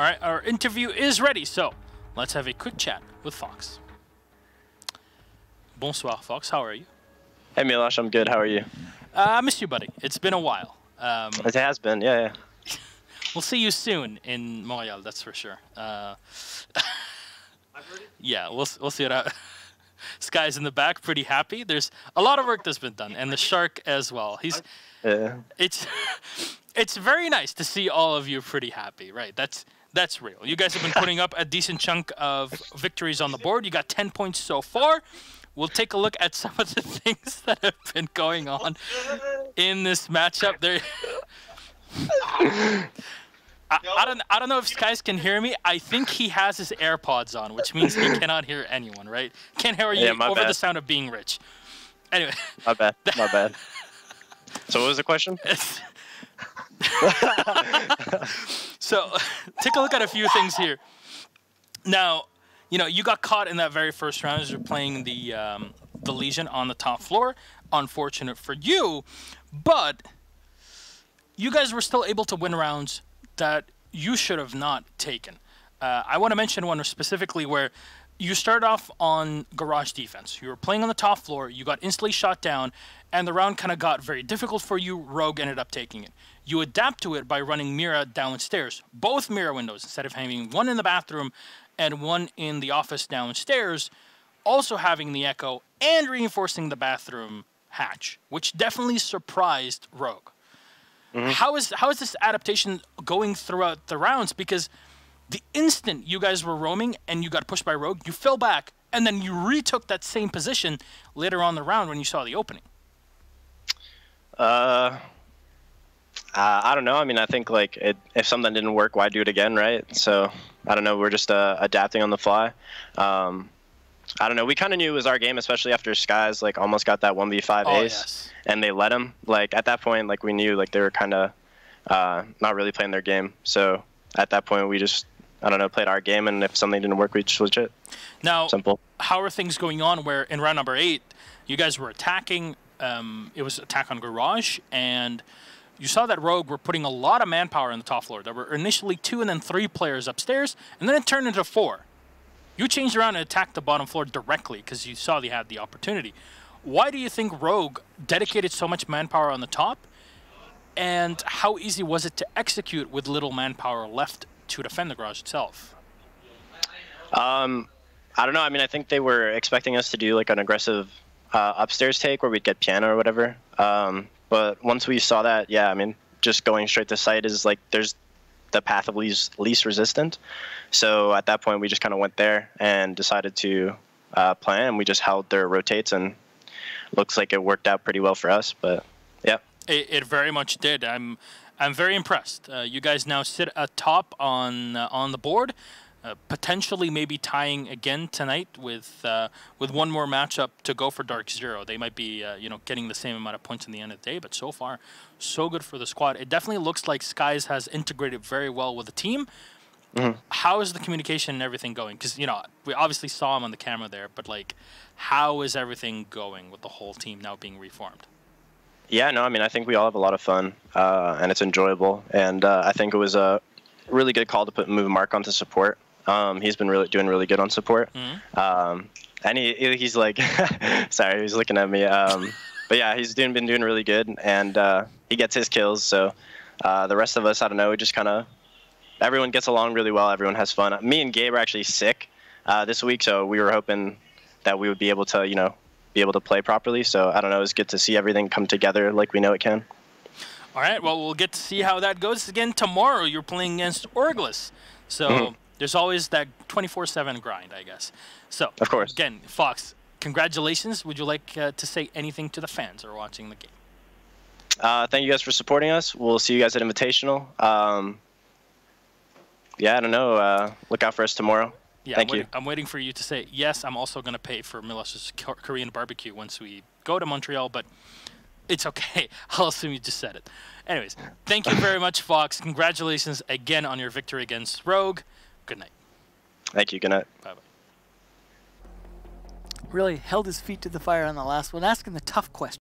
All right, our interview is ready, so let's have a quick chat with Fox. Bonsoir, Fox. How are you? Hey Milosh, I'm good. How are you? Uh, I miss you, buddy. It's been a while. Um, It has been, yeah, yeah. we'll see you soon in Montreal, that's for sure. Uh, I've heard it? yeah, we'll we'll see it out. Sky's in the back, pretty happy. There's a lot of work that's been done, and the shark as well. He's Yeah. it's it's very nice to see all of you pretty happy, right? That's that's real. You guys have been putting up a decent chunk of victories on the board. You got 10 points so far. We'll take a look at some of the things that have been going on in this matchup. There I, I don't I don't know if Skies can hear me. I think he has his AirPods on, which means he cannot hear anyone, right? Can't hear you Yeah, over the sound of being rich. Anyway, My bad. My bad. So what was the question? so take a look at a few things here. Now, you know, you got caught in that very first round as you're playing the um, the Legion on the top floor. Unfortunate for you, but you guys were still able to win rounds that you should have not taken. Uh, I want to mention one specifically where you started off on garage defense. You were playing on the top floor, you got instantly shot down, and the round kind of got very difficult for you. Rogue ended up taking it. You adapt to it by running Mira downstairs, both Mira windows, instead of having one in the bathroom and one in the office downstairs, also having the echo and reinforcing the bathroom hatch, which definitely surprised Rogue. Mm-hmm. How is how is this adaptation going throughout the rounds? Because the instant you guys were roaming and you got pushed by Rogue, you fell back, and then you retook that same position later on the round when you saw the opening. Uh, uh, I don't know. I mean, I think like it, if something didn't work, why do it again, right? So I don't know. We're just uh, adapting on the fly. Um, I don't know. We kind of knew it was our game, especially after Skies like almost got that one v five ace, yes. and they let him. Like at that point, like we knew like they were kind of uh, not really playing their game. So at that point, we just I don't know played our game, and if something didn't work, we just switch it. Now, Simple. how are things going on? Where in round number eight, you guys were attacking. Um, it was attack on garage, and you saw that Rogue were putting a lot of manpower on the top floor. There were initially two and then three players upstairs, and then it turned into four. You changed around and attacked the bottom floor directly because you saw they had the opportunity. Why do you think Rogue dedicated so much manpower on the top? And how easy was it to execute with little manpower left to defend the garage itself? Um, I don't know. I mean, I think they were expecting us to do like an aggressive uh, upstairs take where we'd get piano or whatever. Um, but once we saw that, yeah, I mean, just going straight to site is like there's the path of least least resistant. So at that point, we just kind of went there and decided to uh, plan. And we just held their rotates, and looks like it worked out pretty well for us. But yeah. It, it very much did. I'm I'm very impressed. Uh, you guys now sit atop on uh, on the board, uh, potentially maybe tying again tonight with uh, with one more matchup to go for Dark Zero. They might be uh, you know getting the same amount of points in the end of the day, but so far, so good for the squad. It definitely looks like Skies has integrated very well with the team. How is the communication and everything going? Because you know we obviously saw him on the camera there, but like, how is everything going with the whole team now being reformed? Yeah, no, I mean, I think we all have a lot of fun, uh, and it's enjoyable. And uh, I think it was a really good call to put move Mark onto support. Um, he's been really doing really good on support. Um, and he he's like, sorry, he's looking at me. Um, but yeah, he's doing been doing really good, and uh, he gets his kills. So uh, the rest of us, I don't know, we just kind of everyone gets along really well. Everyone has fun. Me and Gabe are actually sick uh, this week, so we were hoping that we would be able to, you know, be able to play properly. So I don't know. It's good to see everything come together like we know it can. All right. Well, we'll get to see how that goes again tomorrow. You're playing against Orgless, so Mm-hmm. there's always that 24/7 grind, I guess. So, Of course. again, Fox, congratulations. Would you like uh, to say anything to the fans who are watching the game? Uh, thank you guys for supporting us. We'll see you guys at Invitational. Um, yeah, I don't know. Uh, look out for us tomorrow. Yeah, Thank I'm, you. waiting, I'm waiting for you to say yes. I'm also going to pay for Milos's Korean barbecue once we go to Montreal, but it's okay. I'll assume you just said it. Anyways, thank you very much, Fox. Congratulations again on your victory against Rogue. Good night. Thank you. Good night. Bye bye. Really held his feet to the fire on the last one, asking the tough question.